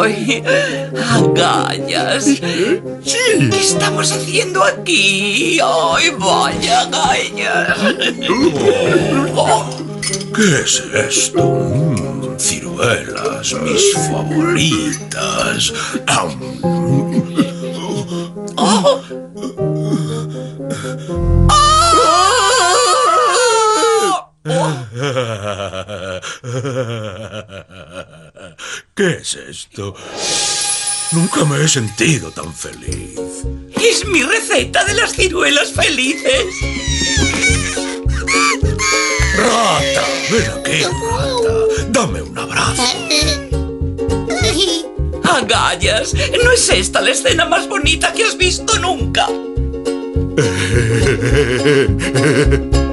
¡Ay! ¡Agallas! Sí. ¿Qué estamos haciendo aquí? ¡Ay, vaya agallas! Oh, ¿Qué es esto? Mm, ciruelas, mis favoritas. Am. ¡Oh! ¿Qué es esto? Nunca me he sentido tan feliz. ¡Es mi receta de las ciruelas felices! ¡Rata! Ven aquí, rata. Dame un abrazo. ¡Agallas! ¿No es esta la escena más bonita que has visto nunca?